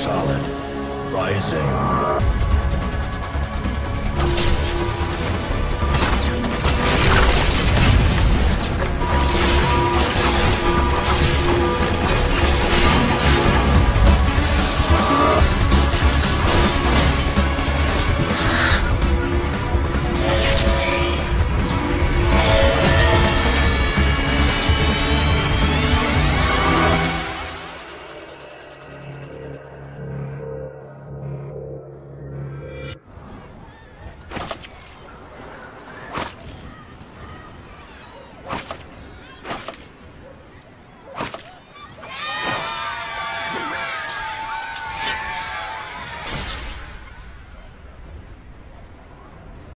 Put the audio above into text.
Solid. Rising.